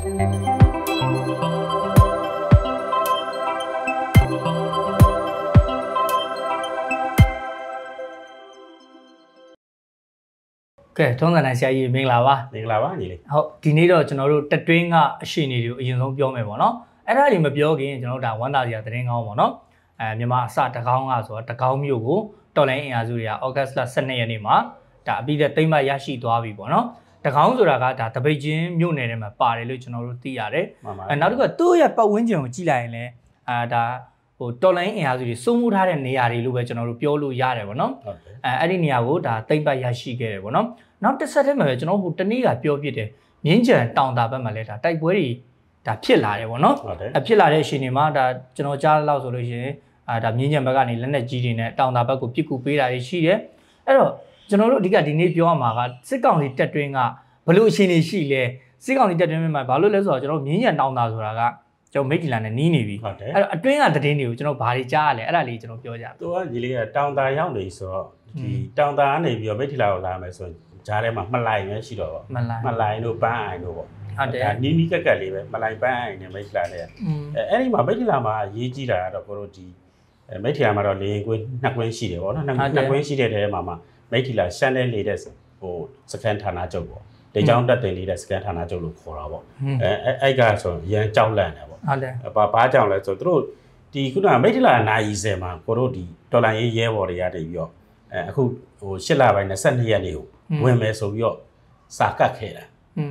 ကဲထုံးစံတိုင်းဆရာကြီးမင်္ဂလာပါမင်္ဂလာပါညီလေးဟုတ်ဒီနေ့တော့ကျွန်တော်တို့တက်တွင်းကအရှိနေတွေကိုအရင်ဆုံးပြောမယ်ပေါ့နော်အဲ့ဒါတွေမပြောခင်ကျွန်တော်တို့ဒါဝမ်းသာစရာသတင်းကောင်းပေါ့နော်အဲမြန်မာအစတကောင်းကဆိုတော့တကောင်းမျိုးကိုတော်လိုင်းအင်အားစုတွေကဩဂတ်စ်လ12ရက်နေ့မှာဒါအပြီးတဲ့တိမ့်မရရှိသွားပြီပေါ့နော် တကောင်းဆိုတာကဒါတပိတ်ချင်းမြို့နယ်ထဲမှာပါတယ်လို့ကျွန်တော်တို့သိရတယ်မှန်ပါအဲနောက်တစ်ခုကသူ့ရဲ့ပတ်ဝန်းကျင်ကိုကြည့်လိုက်ရင်လည်းအာဒါဟိုတော်လိုင်းအင်အားစုတွေစိုးမိုးထားတဲ့နေရာတွေလို့ပဲကျွန်တော်တို့ပြောလို့ရတယ်ပေါ့နော်ဟုတ်တယ်အဲအဲ့ဒီနေရာကိုဒါတိမ့်ပတ်ရရှိခဲ့တယ်ပေါ့နော်နောက်တစ်ဆက်တည်းမှာပဲကျွန်တော်ဟိုတနေ့ကပြောပြတယ်မြင်းကြံတောင်တာဘက်မှာလည်းဒါတိုက်ပွဲတွေဒါဖြစ်လာတယ်ပေါ့နော်ဟုတ်တယ်အဖြစ်လာတဲ့အချိန်တွေမှာဒါကျွန်တော်ကြားလောက်ဆိုလို့ရှိရင်အာဒါမြင်းကြံဘက်ကနေလက်နက်ကြီးတွေနဲ့တောင်တာဘက်ကိုပစ်ကူပေးတာတွေရှိတယ်အဲ့တော့ ကျွန်တော်တို့အဓိကဒီနေ့ပြောရမှာကစစ်ကောင်စီတက်တွင်းကဘလို့အချိန်တွေရှိလဲစစ်ကောင်စီတက်တွင်းမှာဘာလို့လဲဆိုတော့ကျွန်တော်မြင်းကြံတောင်တာဆိုတာကကျွန်တော်မိတ်ကီလာနဲ့နီးနေပြီဟုတ်တယ်အဲ့တော့အတွင်းကသတင်းတွေကိုကျွန်တော်ဘာတွေကြားရလဲအဲ့ဒါလေးကျွန်တော်ပြောကြသူကညီလေးကတောင်တာရောက်နေဆိုတော့ဒီတောင်တာကနေပြီးတော့မိထီလာကိုလာမယ်ဆိုရင်ဂျားထဲမှာမှလိုက်ပဲရှိတော့ပေါ့မလားမှလိုက်တို့ပန်းအိုင်တို့ပေါ့ဟုတ်တယ်ဒါနီးနီးကက်ကက်လေးပဲမှလိုက်ပန်းအိုင်နဲ့မိထီလာနဲ့อืมအဲအဲ့ဒီမှာမိထီလာမှာအရေးကြီးတာကတော့ကိုတို့ဒီအဲမိထီလာမှာတော့လေရင်ကွင်းနှစ်ကွင်းရှိတယ်ပေါ့နော်နှစ်ဟုတ်တယ်နှစ်ကွင်းရှိတဲ့တဲမှာမှာ မိတ်ထီလာရှမ်းလဲနေတဲ့ဟိုစကန်ဌာနချုပ်ပေါ့တေချောင်းတက်တင်နေတဲ့စကန်ဌာနချုပ်လို့ခေါ်တာပေါ့အဲအဲ့ကဆိုရန်ကြောက်လန့်တယ်ပေါ့ဟုတ်တယ်ဘာဘာကြောင့်လဲဆိုသူတို့ဒီခုနမိတ်ထီလာနိုင်ရီစင်မှာကိုတို့ဒီဒေါ်လာရေးရဲဘော်တွေရနေပြီးတော့အဲအခုဟို၈လပိုင်း22ရက်နေ့ကိုဝင်မယ်ဆိုပြီးတော့စာကတ်ခဲ့တာ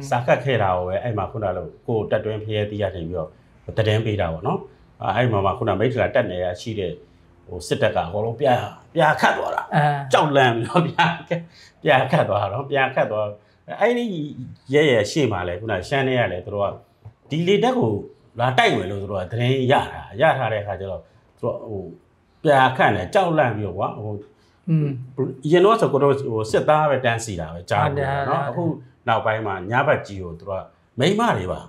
စာကတ်ခဲ့တာကိုပဲအဲ့မှာခုနလို့ကိုတက်တွင်းဖျဲတီးရနေပြီးတော့တည်င်းပေးတာပေါ့နော်အဲ့မှာမှာခုနမိတ်ထီလာတက်နေရရှိတဲ့ ဟိုစစ်တပ်ကအကုန်လုံးပြပြခတ်သွားတာ အဲ ကြောက်လန့်ပြီးတော့ပြခတ်ပြခတ်သွားတော့ပြခတ်သွားအဲ့ဒီရဲရဲရှေ့မှာလဲခုနရှမ်းနေရလဲသူတို့ကဒီလေတက်ကိုလာတိုက်ဝင်လို့သူတို့ကသတင်းရတာရထားတဲ့အခါကျတော့သူတို့ဟိုပြခတ်နေကြောက်လန့်ပြီးတော့ကွာဟို อืม ရင်တော့ဆိုကိုတော့ဟိုစစ်သားပဲတန်းစီတာပဲကြား ဟုတ်တယ် ဘူး ဟုတ်တယ် เนาะအခုနောက်ပိုင်းမှာညဘက်ကြီးကိုသူတို့ကမိမတွေပါ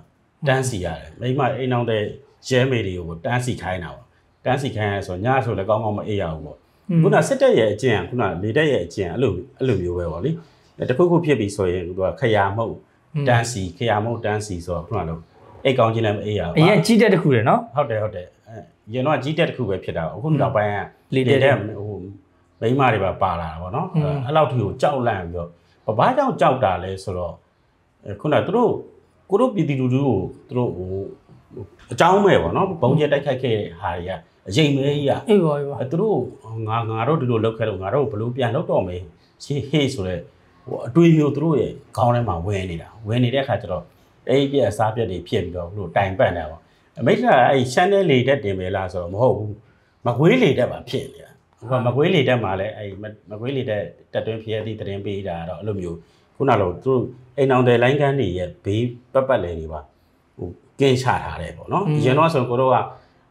တန်းစီရတယ်မိမအိမ်အောင်တဲ့ရဲမေတွေကိုတန်းစီခိုင်းတာပေါ့ တန်းစီခိုင်းရဆိုညဆိုလည်းကောင်းကောင်းမအေးရဘူးပေါ့ခုနစစ်တပ်ရဲ့အကျင့်ကခုနလေတပ်ရဲ့အကျင့်အဲ့လိုအဲ့လိုမျိုးပဲဗောလေတခုခုဖြစ်ပြီဆိုရင်သူကခရာမှုတ်တန်းစီခရာမှုတ်တန်းစီဆိုတော့ခုနလိုအိတ်ကောင်းချင်းလည်းမအေးရအဘူးရင်ကြီးတဲ့တစ်ခုတယ်နော်ဟုတ်တယ်ဟုတ်တယ်အဲရင်တော့ကြီးတက်တစ်ခုပဲဖြစ်တာအခုနောက်ပိုင်းကလေတက်တဲ့ဟိုမိန်းမတွေပါပါလာတာဗောနော်อืมအဲ့လောက်ထိကိုကြောက်လန့်ပြီးတော့ဘာကြောင့်ကြောက်တာလဲဆိုတော့အဲခုနသူတို့ကိုတို့ပြည်သူလူထုကိုသူတို့ဟိုအကြောင်းမဲ့ဗောနော်ဘုံကျဲတိုက်ခိုက်ခဲ့တဲ့ဟာတွေက အရင်မဲကြီးကအေးပါအေးပါအဲသူတို့ငါငါတို့ဒီလိုလောက်ခဲ့တော့ငါတို့ဘလို့ပြန်လောက်တော့မယ်ရှေးဟေးဆိုတော့ဟိုအတွေးမျိုးသူတို့ရဲ့ခေါင်းထဲမှာဝင်နေတာဝင်နေတဲ့အခါကျတော့အဲ့ဒီပြက်အစားပြက်တွေဖြစ်ပြီးတော့ဘလို့တိုင်ပတ်နေတာပေါ့အမိတ်ကအဲ့ channel လေတက်တင်ပဲလားဆိုတော့မဟုတ်ဘူးမကွေးလေတက်ပါဖြစ်နေတာဟိုကမကွေးလေတက်မှာလည်းအဲ့မကွေးလေတက်တက်တွင်းဖြစ်သည့်တရင်ပေးတာတော့အဲ့လိုမျိုးခုနလိုသူတို့အိမ်အောင်တဲ့လိုင်းကန်းတွေရဲ့ဘေးပတ်ပတ်လေတွေပါဟိုကင်းချထားတယ်ပေါ့နော်အရင်တော့ဆိုကိုတို့က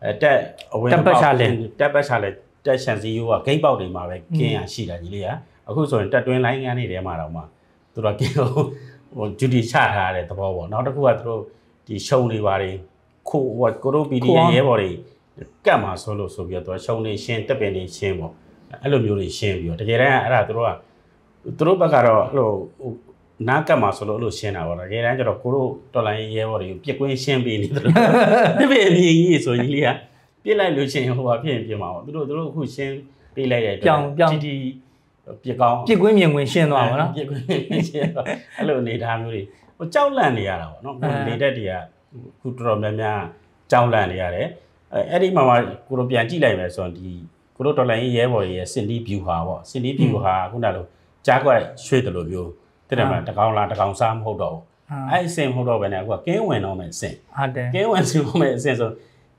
အဲတက်အဝင်တက်ပတ်ချလဲတက်ရှန်စီယိုကဂိတ်ပေါက်တွေမှာပဲကင်းရရှိတာကြီးလေးကအခုဆိုရင်တက်တွင်းလိုင်းကန်းတွေထဲမှာတော့မှသူတို့ကင်းဟိုဟိုဂျူတီချထားတဲ့သဘောပေါ့နောက်တစ်ခုကသူတို့ဒီရှုံတွေပါတယ်ခိုးဟိုကိုတို့ PDF ရဲဘော်တွေကတ်မှာဆိုလို့ဆိုပြီးတော့သူကရှုံနေရှင်းတက်ပင်နေရှင်းပေါ့အဲ့လိုမျိုးတွေရှင်းပြီးတော့တကယ်တမ်းအဲ့ဒါသူတို့ကသူတို့ဘက်ကတော့အဲ့လိုဟို နားကတ်မှာဆိုလို့အဲ့လိုရှင်းတာပေါ့တကယ်တမ်းကျတော့ကိုတို့တော်လိုင်းရဲဘော်တွေကိုပြစ်ကွင်းရှင်းပေးနေတယ်လို့တပည့်အမြင်ကြီးဆိုကြီးလေးကပြစ်လိုက်လို့ရှင်းဟိုပါဖြစ်ရင်ပြစ်မှာပေါ့သူတို့သူတို့အခုရှင်းပေးလိုက်တဲ့တီတီပြစ်ကောင်းပြစ်ကွင်းမြင်ကွင်းရှင်းသွားပါတော့ပြစ်ကွင်းရှင်းတော့အဲ့လိုအနေထားမျိုးတွေဟိုကြောက်လန့်နေရတာပေါ့နော်နေတက်တွေကခုတော်တော်များများကြောက်လန့်နေရတယ်အဲအဲ့ဒီမှာမှကိုတို့ပြန်ကြည့်လိုက်မယ်ဆိုရင်ဒီကိုတို့တော်လိုင်းရဲဘော်ရဲ့စင်တီဗျူဟာပေါ့စင်တီဗျူဟာခုနလိုကြားကွက်ရွှေ့တယ်လို့မျိုး တဲ့တယ်မှာတကောင်လားတကောင်စားမဟုတ်တော့ဘူးအဲ့အစင်မဟုတ်တော့ဘဲနဲ့အခုကကင်းဝင်တော့မယ်အစင်ဟုတ်တယ်ကင်းဝင်စီတော့မယ်အစင်ဆို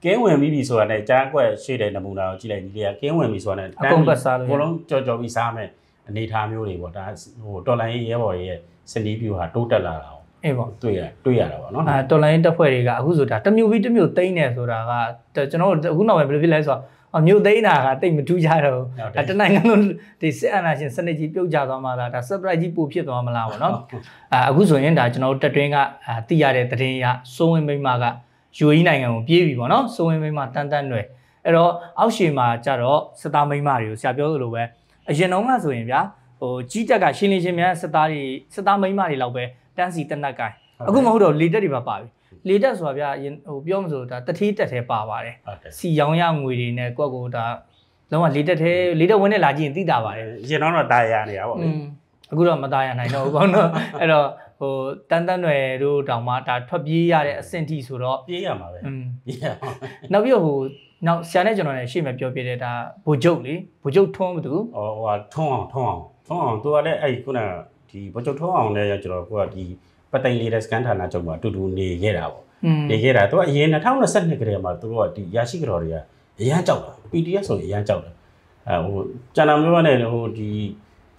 ကင်းဝင်ပြီးပြီဆိုတာနဲ့ကြားကွက်ရွှေ့တဲ့နမူနာကိုကြည့်လိုက်ဒီလေကကင်းဝင်ပြီဆိုတာနဲ့အကုန်ပတ်စားလို့အကုန်လုံးကြော်ကြော်ပြီးစားမယ်အနေထားမျိုးတွေပေါ့ဒါဟိုတော်လိုင်းရဲဘော်ရဲ့စင်တီဗျူဟာတိုးတက်လာတာကိုအေးပါတွေ့ရတွေ့ရတာပေါ့နော်အဲတော်လိုင်းတက်ဖွဲ့တွေကအခုဆိုတာတစ်မျိုးပြီးတစ်မျိုးသိမ့်နေဆိုတာကကျွန်တော်တို့အခုနောက်ပိုင်းဘယ်လိုဖြစ်လဲဆိုတော့ မျိုးသိမ့်တာကတိတ်မထူးကြတော့ဘူးအဲတနိုင်ငံလုံးဒီစစ်အာဏာရှင်စနစ်ကြီးပြုတ်ကျသွားမှသာဒါ surprise ကြီးပိုဖြစ်သွားမလားပေါ့နော်အဲအခုဆိုရင်ဒါကျွန်တော်တို့တက်တွင်းကသိရတဲ့သတင်းရစိုးဝင်မိမက UAE နိုင်ငံကိုပြေးပြီပေါ့နော်စိုးဝင်မိမတန်တန်တွေအဲ့တော့အောက်ရှေမှာကြတော့စစ်သားမိမတွေကိုဆရာပြောသလိုပဲအရင်တော့ကဆိုရင်ဗျာဟိုကြီးတက်ကရှင်းလင်းချင်းများစစ်သားတွေစစ်သားမိမတွေလောက်ပဲတန်းစီတက်နက်ကိုင်းအခုမဟုတ်တော့လေတက်တွေပါပါပြီ လေတက်ဆိုတာဗျာဟိုပြောမလို့ဒါတတိတက်ထဲပါပါတယ်စီရောင်ရငွေတွေနဲ့ကိုယ့်ကိုဒါလုံးဝလေတက်ထဲလေတက်ဝင်းနဲ့လာကြည့်ရင်သိတာပါတယ်ရင်တော့တော့တာယာနေတာပေါ့လေအခုတော့မတာယာနိုင်တော့ဘူးပေါ့နော်အဲ့တော့ဟိုတန်တန်ွယ်တို့တောင်မှဒါထွက်ပြေးရတဲ့အဆင့်ထိဆိုတော့ပြေးရမှာပဲပြေးရနောက်ပြီးတော့ဟိုနောက်ဆရာနဲ့ကျွန်တော်နဲ့ရှေ့မှာပြောပြတဲ့ဒါဘိုဂျုတ်လေဘိုဂျုတ်ထွန်းဘသူဩဟိုထွန်းအောင်ထွန်းအောင်ထွန်းအောင်သူကလည်းအဲ့ခုနဒီဘိုဂျုတ်ထွန်းအောင်လည်းကျွန်တော်ကိုကဒီ ပတိန်လီတဲ့စကန်ဌာနချုပ်မှာအတူတူနေခဲ့တာပေါ့နေခဲ့တာသူကအရင်2022ကတည်းကမှသူတို့ကဒီရရှိကြော်တွေကအရန်ကြောက်တာ PDF ဆိုရင်အရန်ကြောက်တာအဲဟိုကျန်တာမျိုးကလည်းဟိုဒီ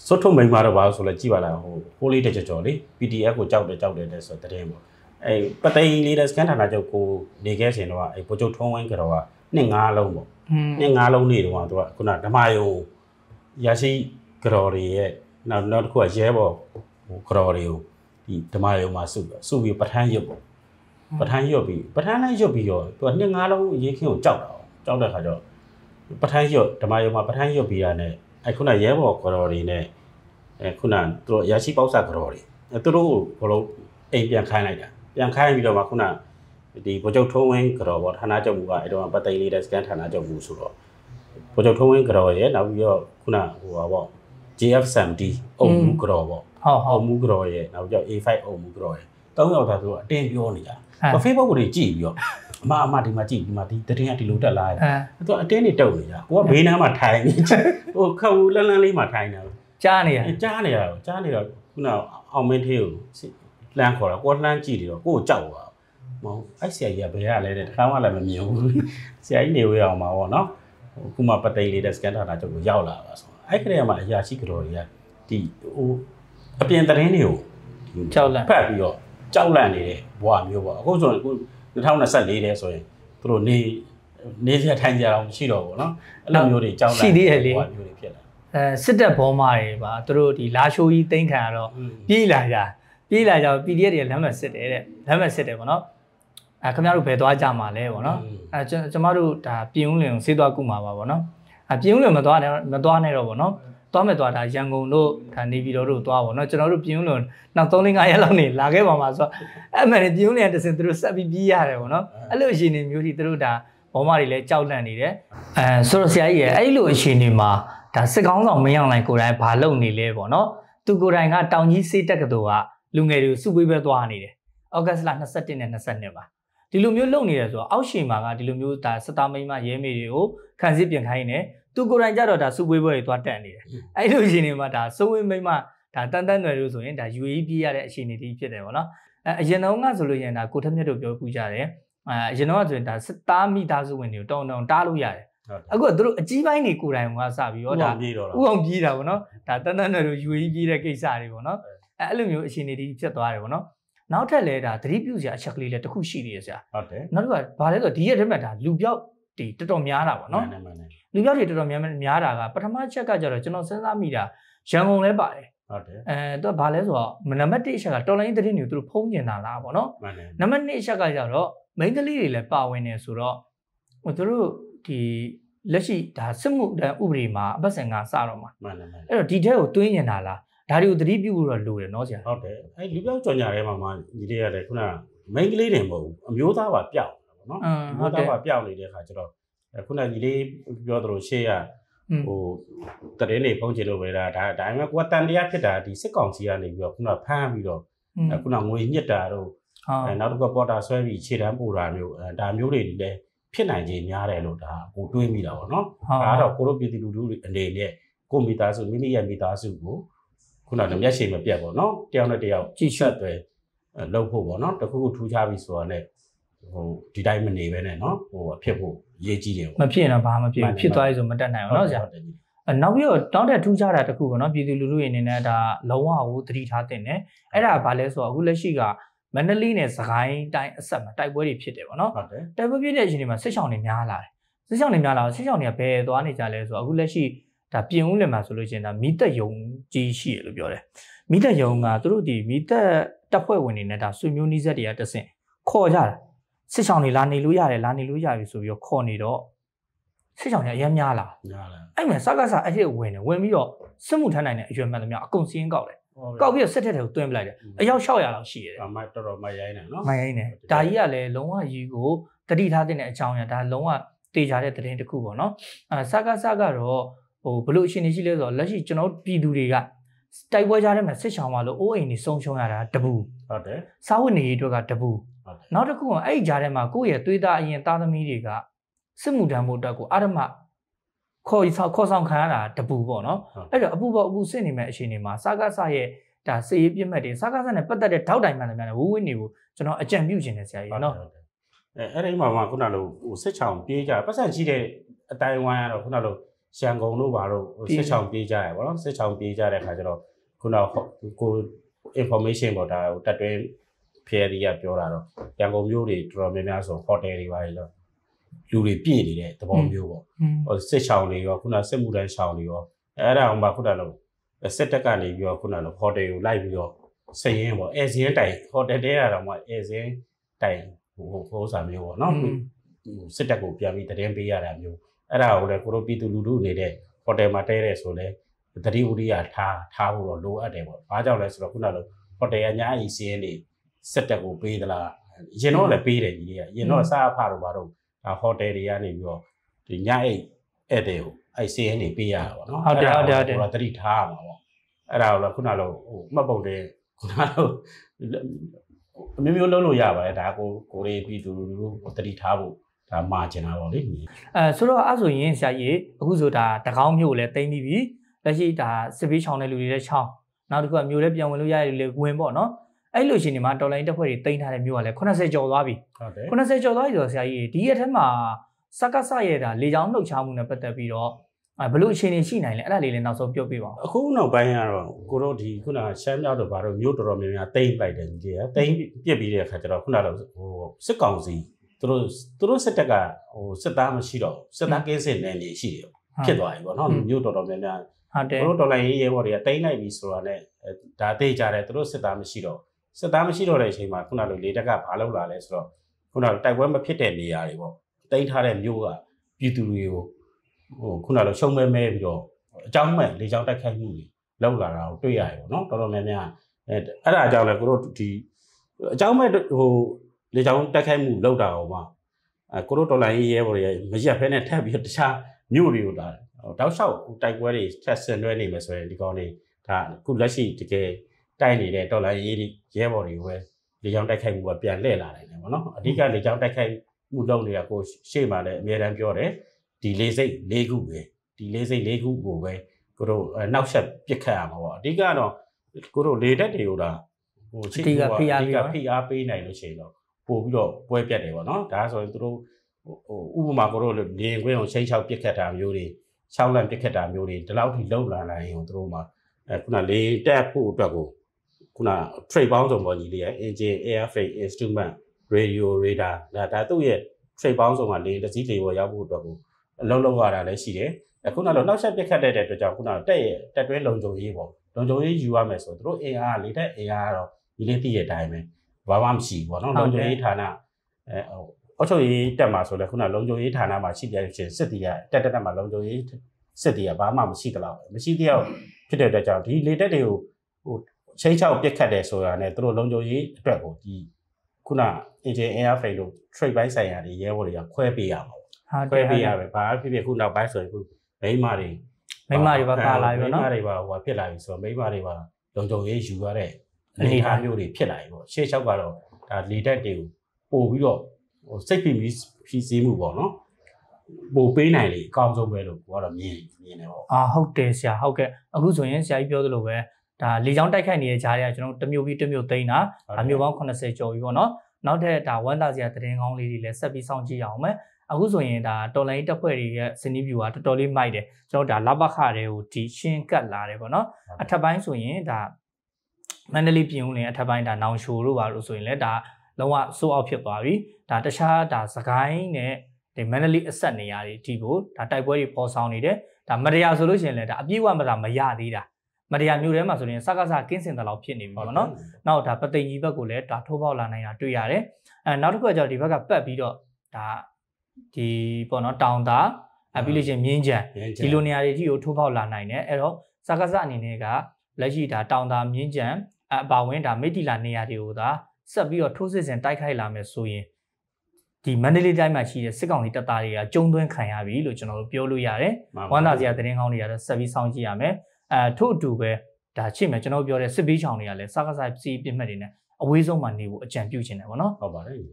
စွတ်ထုတ်မိန်မှာတော့ဘာလို့ဆိုလဲကြည်ပါလားဟိုဟိုးလေးတကြကြော်လေ PDF ကိုကြောက်တယ်ကြောက်တယ်တဲ့ဆိုတဲ့တဲ့ပေါ့အဲပတိန်လီတဲ့စကန်ဌာနချုပ်ကိုနေခဲ့စဉ်တော့အဲပိုချုပ်ထုံးဝင်းကြော်ကနှစ်ငါးလုံးပေါ့နှစ်ငါးလုံးနေတော့သူကခုနဓမ္မယုံရရှိကြော်တွေရဲ့နောက်နောက်တစ်ခုကရဲဘော်ဟိုကြော်တွေကို ဒီဓမ္မယုံမှာစုပြီးစုပြီးပဋ္ဌာန်းရုပ်ပေါ့ပဋ္ဌာန်းရွတ်ပြီးပဋ္ဌာန်းလိုက်ရွတ်ပြီးတော့သူကနှစ်ငါးလုံးရေးခင်းကိုကြောက်တာ။ကြောက်တဲ့ခါကျတော့ပဋ္ဌာန်းရွတ်ဓမ္မယုံမှာပဋ္ဌာန်းရွတ်ပြီးတာနဲ့အဲခုနရဲဘော်ကြော်တွေနဲ့အဲခုနသူတို့ရရှိပေါက်စကြော်တွေအဲသူတို့ကိုဘလို့အိမ်ပြန်ခိုင်းလိုက်တာပြန်ခိုင်းပြီးတော့မှခုနဒီဗိုလ်ချုပ်ထုံးဝင်းကြော်ပေါ့ဌာနချုပ်ကအဲတော့ပတ်သိန်းလေးတဲ့စကန်ဌာနချုပ်ဘူးဆိုတော့ဗိုလ်ချုပ်ထုံးဝင်းကြော်ရဲ့နောက်ပြီးတော့ခုနဟိုပါပေါ့ JF70 အုံမှုကြော်ပေါ့ ဟုတ်ဟုအုံတ်မှုကြော်ရဲ့နောက်ပြီးတော့ A5 အုံမှုကြော်ရဲ့တောင်းရောက်တာသူကအတင်းပြောနေတာအဲ။ Facebook ကိုကြည့်ပြီးတော့အမအမဒီမှာကြည့်ဒီမှာဒီတရင်ကဒီလိုတက်လာတယ်အဲ။သူကအတင်းနေတုတ်နေတာ။ကိုကဘေးနားမှာထိုင်နေ။ဟိုခက်ဦးလန်းလန်းလေးမှာထိုင်နေတာကြားနေရ။အဲကြားနေတာကိုကြားနေတော့ခုနအောင်မင်းသေးကိုလှမ်းခေါ်တာကိုကလှမ်းကြည့်နေတော့ကိုကိုကြောက်သွား။မဟုတ်အဲ့ဆရာကြီးကဘယ်ကလဲတဲ့တခါမှလည်းမမြင်ဘူး။ဆရာကြီးနေဝေးအောင်ပါဗောနော်။ဟိုခုမှပတိတ်လေးတဲ့စကန်တာတာကျုပ်ကိုရောက်လာပါဆို။အဲ့ခရက်မှာအရာရှိကြော်တွေကဒီဟို အပြင်တရင်တွေကို ကြောက်လန့် ဖတ်ပြီးတော့ကြောက်လန့်နေတဲ့ဘဝမျိုးပေါ့အခုဆိုရင်အခု2024တဲ့ဆိုရင်သူတို့နေနေစရာထိုင်ကြအောင်မရှိတော့ဘူးเนาะအဲ့လိုမျိုးတွေကြောက်လန့်ဘဝမျိုးတွေဖြစ်လာ အဲစစ်တပ်ဘောမာတွေပါသူတို့ဒီလာရှိုးကြီးတင်ခံရတော့ပြေးလာကြပြေးလာကြ PDF တွေလမ်းမစစ်တယ်တဲ့လမ်းမစစ်တယ်ပေါ့နော်အဲခင်ဗျားတို့ဘယ်သွားကြမှာလဲပေါ့နော်အဲကျွန်ကျွန်မတို့ဒါပြင်ဦးလင်ကိုစေးသွားကုမှာပါပေါ့နော်အဲပြင်ဦးလင်မသွားနဲ့မသွားနဲ့တော့ပေါ့နော် သွားမယ်သွားတာရန်ကုန်တို့ဒါနေပြည်တော်တို့သွားပေါ့နော်ကျွန်တော်တို့ပြင်ဦးလွန်နောက်3 5ရက်လောက်နေလာခဲ့ပါမှာဆိုတော့အဲ့မှန်ပြင်ဦးလွန်တစင်သူတို့ဆက်ပြီးပြေးရတယ်ပေါ့နော်အဲ့လိုအရှင်နေမျိုးကြီးသူတို့ဒါဘောမတွေလည်းကြောက်လန့်နေတယ်အဲဆိုတော့ဆရာကြီးရဲ့အဲ့လိုအရှင်နေမှာဒါစစ်ကောင်းဆောင်မင်းအောင်လိုင်ကိုယ်တိုင်ဘာလုပ်နေလဲပေါ့နော်သူကိုယ်တိုင်ကတောင်ကြီးစေးတက်ကတော်ကလူငယ်တွေကိုစုပေးပဲသွားနေတယ်ဩဂတ်စ်လ21နဲ့22ပါဒီလိုမျိုးလုပ်နေတယ်ဆိုတော့အောက်ရှင်မှာကဒီလိုမျိုးဒါစတာမိန်မရဲမေတွေကိုခံစစ်ပြင်ခိုင်းနေ သူကိုယ်တိုင်ကြတော့ဒါစုပေးပွဲတွေသွားတက်နေတယ်အဲ့လိုရှင်နေမှာဒါစိုးဝင်းမိန်မဒါတန်တန်တွေလို့ဆိုရင်ဒါ UAE ပြေးရတဲ့အရှင်နေတီးဖြစ်တယ်ပေါ့နော်အဲအရင်တော့ကဆိုလို့ရင်ဒါကိုထက်မြတ်တို့ပြောပူကြတယ်အဲအရင်တော့ကဆိုရင်ဒါစတာမိသားစုဝင်တွေကိုတောင်းတောင်းတားလို့ရတယ်ဟုတ်တယ်အခုကသူတို့အကြီးပိုင်းတွေကိုယ်တိုင်ကစပြီးတော့ဒါပြေးတော့ဥအောင်ပြေးတာပေါ့နော်ဒါတန်တန်တွေတို့ UAE ပြေးတဲ့ကိစ္စတွေပေါ့နော်အဲအဲ့လိုမျိုးအခြေအနေတွေဖြစ်သွားတယ်ပေါ့နော်နောက်ထပ်လဲဒါသတိပြုစရာအချက်ကလေးလည်းတစ်ခုရှိသေးတယ်ဆရာဟုတ်တယ်နောက်တစ်ခုကဘာလဲဆိုတော့ဒီရက်တည်းမှာဒါလူပြောက်တွေတော်တော်များတာပေါ့နော်မှန်တယ်မှန်တယ် လူပြောက်တွေတော်တော်များများတာကပထမချက်ကကြတော့ကျွန်တော်စဉ်းစားမိတာရန်ကုန်လဲပါတယ်ဟုတ်တယ်အဲသူကဘာလဲဆိုတော့နံပါတ်1အချက်ကတော်လိုင်းသတင်းတွေသူတို့ဖုံးကျင်တာလားပေါ့နော်မှန်တယ်နံပါတ်2အချက်ကကြတော့မိန်းကလေးတွေလည်းပါဝင်နေဆိုတော့ဟိုသူတို့ဒီလက်ရှိဒါစစ်မှုတန်းဥပဒေမှာအပတ်စဉ်ကစတော့မှာမှန်တယ်မှန်တယ်အဲ့တော့ဒီထဲကိုတွင်းနေတာလားဒါတွေကိုသတိပြုဖို့တော့လိုတယ်နော်ဆရာဟုတ်တယ်အဲ့လူပြောက်ကြော်ညာထဲမှာမှညီလေးရတယ်ခုနမိန်းကလေးတွေမဟုတ်ဘူးအမျိုးသားပါပျောက်တယ်ပေါ့နော်အင်းအဟုမျိုးတ်တယ်သားပါပျောက်နေတဲ့ခါကျတော့ ခုနကကြီးလေးပြောသလိုရှေ့ကဟိုတရင်နေဖုံးချင်လို့ပဲလားဒါဒါပေမဲ့ကိုကတန်တရားဖြစ်တာဒီစစ်ကောင်စီကနေပြီးတော့ခုနဖမ်းပြီးတော့ခုနငွေညစ်တာတို့အဲနောက်တစ်ခုပေါ်တာဆွဲပြီးခြေတန်းပို့တာမျိုးအဲဒါမျိုးတွေလည်းဖြစ်နိုင်ခြင်းများတယ်လို့ဒါကိုတွေးမိတာပေါ့နော်ဒါကတော့ကိုတို့ပြည်သူလူထုအနေနဲ့ကိုမိသားစုမိမိရဲ့မိသားစုကိုခုနကမျက်ရှိမပြတ်ပေါ့နော်တယောက်နဲ့တယောက်ကြိရှက်တယ်လောက်ဖို့ပေါ့နော်တခုခုထူးခြားပြီဆိုတာနဲ့ဟိုဒီတိုင်းမနေပဲနဲ့နော်ဟိုဖြစ်ဖို့ ရေးကြည့်တယ်မပေါ့ဖြစ်ရင်တော့ဘာမှမဖြစ်မှန်ဘူးတယ်ဖြစ်သွားပြီဆိုမတက်နိုင်ဘူးနော်ဆရာဟုတ်တယ်ကြီးအဲနောက်ပြီးတော့တောင်းတက်ထူးခြားတာတစ်ခုပေါ့နော်ပြည်သူလူထုရဲ့အနေနဲ့ဒါလုံးဝကိုသတိထားတင်တယ်အဲ့ဒါဘာလဲဆိုတော့အခုလက်ရှိကမန္တလေးနဲ့စကိုင်းတိုင်းအဆက်မှာတိုက်ပွဲတွေဖြစ်တယ်ပေါ့နော်ဟုတ်တယ်တိုက်ပွဲဖြစ်တဲ့အချိန်တွေမှာစစ်ဆောင်တွေများလာတယ်စစ်ဆောင်တွေများလာတော့စစ်ဆောင်တွေကဘယ်သွားနေကြလဲဆိုတော့အခုလက်ရှိဒါပြင်ဦးလင်မှာဆိုလို့ရှိရင်ဒါမိသက်ယုံကြီးရှိရလို့ပြောတယ်မိသက်ယုံကသူတို့ဒီမိသက်တပ်ဖွဲ့ဝင်တွေနဲ့ဒါဆွေမျိုးနီးစက်တွေကတဆင့်ခေါ်ကြတာ စစ်ဆောင်တွေလာနေလို့ရတယ်လာနေလို့ရပြီဆိုပြီးတော့ခေါ်နေတော့စစ်ဆောင်တွေအများများလာညာလားအဲ့မှာစကားစားအဲ့ဒီဝင်တယ်ဝင်ပြီးတော့စစ်မှုထမ်းနိုင်တဲ့အရွယ်မှန်သမျှအကုန်စင်းကောက်တယ်ကောက်ပြီးတော့စစ်တက်တယ်ကိုတွင်းပလိုက်တယ်အယောက်600လောက်ရှိတယ်အမတော်တော်မရိုင်းနေနော်မိုင်းရိုင်းတယ်ဒါကြီးကလည်းလုံးဝရီကိုတတိထားတဲ့အကြောင်းရဒါလုံးဝတေချာတဲ့သတင်းတစ်ခုပေါ့နော်အဲစကားစကတော့ဟိုဘလို့အရှင်နေရှိလဲဆိုတော့လက်ရှိကျွန်တော်ပြည်သူတွေကတိုက်ပွဲကြားထဲမှာစစ်ဆောင်ပါလို့အိုးအိမ်တွေဆုံးရှုံးရတာတပူဟုတ်တယ်စားဝတ်နေရေးအတွက်ကတပူဟုတ်တယ် နောက်တစ်ခုကအဲ့ဒီကြားထဲမှာကိုယ့်ရဲ့သွေးသားအရင်သားသမီးတွေကစစ်မှုထမ်းဖို့အတွက်ကိုအာရမခေါ်ဆောင်ခေါ်ဆောင်ခံရတာတပူပေါ့နော်အဲ့တော့အပူပေါ်အပူစစ်နေမဲ့အချိန်တွေမှာစကားစရဲ့ဒါစေရေးပြစ်မှတ်တွေစကားစနဲ့ပတ်သက်တဲ့ထောက်တိုင်မှန်တယ်များတယ်ဝူးဝင်းတွေကိုကျွန်တော်အကြံပြုခြင်းနဲ့ဆရာကြီးနော်အဲအဲ့ဒီမှာမှခုနလိုဟိုစစ်ချောင်ပြေးကြပတ်စံရှိတဲ့အတိုင်းဝိုင်းကတော့ခုနလိုရှန်ကုန်တို့ဘာလို့စစ်ချောင်ပြေးကြရပါတော့စစ်ချောင်ပြေးကြတဲ့ခါကျတော့ခုနကို information ပေါ့ဒါဟိုတက်တွင်း ဖျဲဒီကပြောတာတော့ရန်ကုန်မြို့တွေတော်တော်များများဆိုဟိုတယ်တွေပါလေလို့လူတွေပြည့်နေတဲ့သဘောမျိုးပေါ့อืมဟိုစစ်ချောင်တွေရောခုနစစ်မှုတန်းချောင်တွေရောအဲ့ဒါအောင်မှခုနလိုစစ်တက်ကနေပြီးတော့ခုနလိုဟိုတယ်ကိုလိုက်ပြီးတော့စရင်ပေါ့အဲစရင်တိုင်ဟိုတယ်တဲရတော့မှအဲစရင်တိုင်ဟိုဟိုဥစားမျိုးပေါ့နော်စစ်တပ်ကိုပြန်ပြီးတရင်ပေးရတာမျိုးအဲ့ဒါကိုလည်းကိုတို့ပြည်သူလူထုနေတဲ့ဟိုတယ်မှာတဲတယ်ဆိုလဲတတိဝရိယထားထားဖို့တော့လိုအပ်တယ်ပေါ့။ဘာကြောင့်လဲဆိုတော့ခုနလိုဟိုတယ်ကညာအီစီးနေ စစ်တပ်ကိုပေးသလား။ရင်တော့လည်းပေးတယ်ကြီးတွေကရင်တော့စားဖတော့ဘာတော့ဒါဟိုတယ်တွေကနေပြီးတော့ဒီညာအိတ်ဧည့်သည်ကိုအဲ့စီးနေပေးရတာပေါ့နော်တတိထားရမှာပေါ့။အဲ့ဒါကိုလည်းခုနလိုဟိုမှတ်ပုံတယ်ခုနလိုအမျိုးမျိုးလုံးလို့ရပါတယ်ဒါကိုကိုရီပြည်သူလူထုတတိထားဖို့ဒါမှာကျင်တာပေါ့လေအဲဆိုတော့အဲ့ဆိုရင်ဆရာကြီးအခုဆိုဒါတကောင်းမျိုးကိုလည်းတိမ့်ပြီးပြီလက်ရှိဒါစစ်ပေးချောင်းတဲ့လူတွေလည်းချောင်းနောက်တစ်ခုကမျိုးလည်းပြန်ဝင်လို့ရရလူလည်းဝင်ပေါ့နော် အဲ့လိုရှင်ဒီမှာတော်လိုင်းတက်ဖွဲ့တွေတိမ့်ထားတဲ့မျိုးကလည်း80ကျော်သွားပြီဟုတ်တယ်80ကျော်သွားပြီဆိုတော့ဆရာကြီးဒီရက်ထဲမှာစက္ကစရဲ့ဒါလေချောင်းလှုပ်ရှားမှုနဲ့ပတ်သက်ပြီးတော့အဲဘလို့အခြေအနေရှိနိုင်လဲအဲ့ဒါလေးလည်းနောက်ဆုံးပြောပြပါဦးအခုနောက်ပိုင်းကတော့ကိုတို့ဒီခုနရှမ်းမြောက်တို့ဘာလို့မြို့တော်တော်များများတိမ့်လိုက်တယ်ကြီးတယ်တိမ့်ပြစ်ပြီးတဲ့အခါကျတော့ခုနကတော့ဟိုစစ်ကောင်စီသူတို့သူတို့စစ်တပ်ကဟိုစစ်သားမရှိတော့စစ်သားကင်းစစ်နယ်နေရှိတယ်ဖြစ်သွားပြီပေါ့နော်မြို့တော်တော်များများဟုတ်တယ်တို့တော်လိုင်းရေးရဲဘော်တွေကတိမ့်လိုက်ပြီဆိုတာနဲ့ဒါသိကြတယ်သူတို့စစ်သားမရှိတော့ စစ်သားမရှိတော့တဲ့အချိန်မှာခုနလိုလေတက်ကဘာလုပ်လာလဲဆိုတော့ခုနတိုက်ပွဲမဖြစ်တဲ့နေရာတွေပေါ့တိမ့်ထားတဲ့မြို့ကပြည်သူတွေကိုဟိုခုနလိုရှုံးမဲမဲပြီးတော့အကြောင်းမဲ့လေကြောင်းတိုက်ခိုက်မှုတွေလောက်လာတာကိုတွေ့ရတယ်ပေါ့နော်တော်တော်များများအဲအဲ့ဒါအကြောင်းလဲကိုတို့ဒီအကြောင်းမဲ့ဟိုလေကြောင်းတိုက်ခိုက်မှုလောက်တာဟိုမှာအဲကိုတို့တော်လိုင်းရေးရဲဘော်တွေမရက်ဖဲနဲ့ထပ်ပြီးတခြားမြို့တွေကိုလာတောက်လျှောက်တိုက်ပွဲတွေထက်ဆင်နွှဲနေမယ်ဆိုရင်ဒီကောင်တွေဒါခုလက်ရှိတကယ် တိုက်နေတဲ့တော်လိုင်းရေးရဲဘော်တွေကိုပဲလေကြောင်းတိုက်ခိုက်မှုကပြန်လှည့်လာတယ်ပေါ့နော်အဓိကလေကြောင်းတိုက်ခိုက်မှုလုပ်နေတာကိုရှေ့မှာလည်းအများတန်းပြောတယ်ဒီလေးစိတ်၄ခုပဲဒီလေးစိတ်၄ခုကိုပဲကိုတို့နောက်ဆက်ပစ်ခတ်ရမှာပေါ့အဓိကတော့ကိုတို့လေတက်တွေကိုဒါဟိုဖိအားပေးနိုင်လို့ရှိရင်တော့ပို့ပြီးတော့ပွဲပြတ်တယ်ပေါ့နော်ဒါဆိုရင်တို့ဟိုဥပမာကိုတို့လေရင်ခွင်းကိုချိန်ချောက်ပစ်ခတ်တာမျိုးတွေချောက်လန့်ပစ်ခတ်တာမျိုးတွေဒီလောက်ထိလုံလာနိုင်ရင်တို့မှာအဲခုနလေတက်ဖို့အတွက်ကို ခုန trade ပေါင်းစုံပေါ်ကြီးလေးရဲ့ engine air freight instrument radio radar ဒါဒါသူ့ရဲ့ trade ပေါင်းစုံကလေတစ်စီးလေပေါ်ရောက်ဖို့အတွက်ကိုအလုံးလုံးရတာလည်းရှိတယ်အခုနတော့နောက်ဆက်ပစ်ခတ်တဲ့အတွက်ကြောင့်ခုနတက်ရဲ့တက်တွဲလုံခြုံရေးပေါ့လုံခြုံရေးယူရမယ်ဆိုတို့အင်အားလေတက်အင်အားကတော့ဒီလေးတည့်ရဲ့အတိုင်းပဲဘာမှမရှိဘူးပေါ့နော်လုံခြုံရေးဌာနအဲဟိုအောက်ချုပ်ရေးတက်မှာဆိုလဲခုနလုံခြုံရေးဌာနမှာရှိတဲ့ချင်းစစ်တီးကတက်တက်တက်မှာလုံခြုံရေးစစ်တီးကဘာမှမရှိတော့မရှိတဲ့ဖြစ်တဲ့အတွက်ကြောင့်ဒီလေတက်တွေကိုဟို ချိန်ချောက်ပြစ်ခတ်တယ်ဆိုတာနဲ့တို့လုံခြုံရေးအတွက်ကိုဒီခုန engine air freight လို့ trade ဘိုင်းဆိုင်ရာတွေရဲဘော်တွေကခွဲပေးရမှာဟုတ်ခွဲပေးရပဲဘာဖြစ်ဖြစ်ခုနောက်ပိုင်းဆိုရင်ခုမိန်းမတွေမိမတွေပါပါလာပြီမိနော်န်းမတွေပါဟိုဖြစ်လာပြီဆိုတော့မိန်းမတွေပါလုံခြုံရေးယူရတဲ့အနေအထားမျိုးတွေဖြစ်လာပြီပေါ့ရှေ့လျှောက်ကတော့ဒါလေတက်တွေကိုပို့ပြီးတော့ဟိုစိတ်ဖိပြီးဖြီးစည်းမှုပေါ့နော်ပို့ပေးနိုင်လေအကောင်းဆုံးပဲလို့ကိုကတော့မြင်မြင်တယ်ပေါ့အာဟုတ်တယ်ဆရာဟုတ်ကဲ့အခုဆိုရင်ဆရာကြီးပြောသလိုပဲ ဒါလေချောင်းတိုက်ခိုက်နေတဲ့ကြားတွေကကျွန်တော်တို့တစ်မျိုးပြီးတစ်မျိုးသိမ်းတာဒါမျိုးပေါင်း80ကျော်ပြီပေါ့နော်နောက်ထပ်ဒါဝမ်းသာစရာသတင်းကောင်းလေးတွေလည်းဆက်ပြီးစောင့်ကြည့်ရအောင်မယ်အခုဆိုရင်ဒါတော်လိုင်းတက်ဖွဲ့တွေရဲ့စနီးဗျူဟာတော်တော်လေးမိုက်တယ်ကျွန်တော်ဒါလဘခတွေကိုဒီရှင်းကတ်လာတယ်ပေါ့နော်အထက်ပိုင်းဆိုရင်ဒါမန္တလေးပြည်ဦးလင်အထက်ပိုင်းဒါနောင်ရှိုတို့ပါလို့ဆိုရင်လည်းဒါလုံးဝစိုးအောက်ဖြစ်သွားပြီဒါတခြားဒါစကိုင်းနဲ့ဒီမန္တလေးအဆက်နေရာတွေအထိကိုဒါတိုက်ပွဲတွေပေါ်ဆောင်နေတယ်ဒါမတရားဆိုလို့ရှိရင်လည်းဒါအပြည့်အဝမလားမရသေးတာ မတရားမျိုးထဲမှာဆိုရင်စကားစကင်းစင်တဲ့လောက်ဖြစ်နေပြီပေါ့နော်နောက်ဒါပသိမ်ကြီးဘက်ကိုလည်းဒါထိုးပေါက်လာနိုင်တာတွေ့ရတယ်အဲနောက်တစ်ခုကကြောင့်ဒီဘက်ကပတ်ပြီးတော့ဒါဒီပေါ့နော်တောင်တာအပြီးလို့ရှိရင်မြင်းကြံဒီလိုနေရာတွေအထိကိုထိုးပေါက်လာနိုင်တယ်အဲ့တော့စကားစအနေနဲ့ကလက်ရှိဒါတောင်တာမြင်းကြံအပါဝင်ဒါမိတိလာနေရာတွေကိုသာဆက်ပြီးတော့ထိုးစစ်ဆင်တိုက်ခိုက်လာမယ်ဆိုရင်ဒီမန္တလေးတိုင်းမှာရှိတဲ့စစ်ကောင်စီတပ်သားတွေကကျုံသွင်းခံရပြီလို့ကျွန်တော်တို့ပြောလို့ရတယ်။ဝမ်းသာစရာသတင်းကောင်းတွေရတော့ဆက်ပြီးစောင့်ကြည့်ရမယ်။ အဲထို့အတူပဲဒါချိမယ်ကျွန်တော်ပြောတဲ့စစ်ဘေးချောင်တွေကလည်းစကားစားစီးပြစ်မှတ်တွေနဲ့အဝေးဆုံးမှာနေဖို့အကြံပြုချင်တယ်ဗောနော်ဟုတ်ပါတယ်ဟုတ်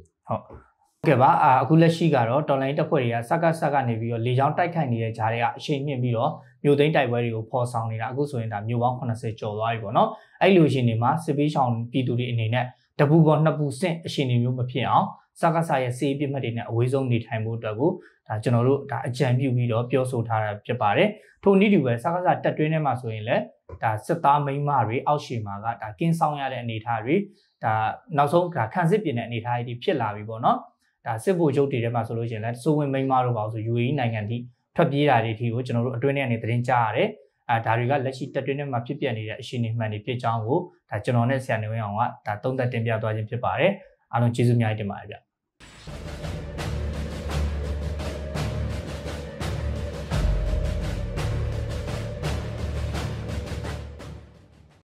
ကဲ့ပါအာအခုလက်ရှိကတော့တော်လိုင်းတပ်ဖွဲ့တွေကစကားစကားနေပြီးတော့လေချောင်းတိုက်ခိုက်နေတဲ့ဂျားတွေကအရှိန်မြင့်ပြီးတော့မြို့သိမ်းတိုက်ပွဲတွေကိုဖော်ဆောင်နေတာအခုဆိုရင်ဒါမြို့ပေါင်း80ကျော်သွားပြီပေါ့နော်အဲ့လိုရှင်တွေမှာစစ်ပေးချောင်ပြည်သူတွေအနေနဲ့တပူပေါ်နှစ်ပူဆင့်အရှင်တွေမျိုးမဖြစ်အောင် စကားစရဲ့စေးပြစ်မှတ်တွေနဲ့အဝေးဆုံးနေထိုင်ဖို့အတွက်ကိုဒါကျွန်တော်တို့ဒါအကြံပြုပြီးတော့ပြောဆိုထားတာဖြစ်ပါတယ်ထိုနည်းတူပဲစကားစတက်တွင်းထဲမှာဆိုရင်လည်းဒါစစ်သားမိန်းမတွေအောက်ရှေမှာကဒါကင်းဆောင်ရတဲ့အနေအထားတွေဒါနောက်ဆုံးဒါခံစစ်ပြင်တဲ့အနေအထားတွေဖြစ်လာပြီပေါ့နော်ဒါစစ်ဗိုလ်ချုပ်တွေထဲမှာဆိုလို့ရှိရင်လည်းစိုးဝင်မိန်းမတို့ပါဆို UAE နိုင်ငံထိထွက်ပြေးတာတွေအထိကိုကျွန်တော်တို့အတွင်းထဲကနေသတင်းကြားရတယ်အဲဒါတွေကလက်ရှိတက်တွင်းထဲမှာဖြစ်ပျက်နေတဲ့အရှင်နေမှန်တွေဖြစ်ကြောင်းကိုဒါကျွန်တော်နဲ့ဆရာနေဝင်းအောင်ကဒါသုံးသပ်တင်ပြသွားခြင်းဖြစ်ပါတယ်အားလုံးကျေးဇူးအများကြီးတင်ပါတယ်ဗျ Thank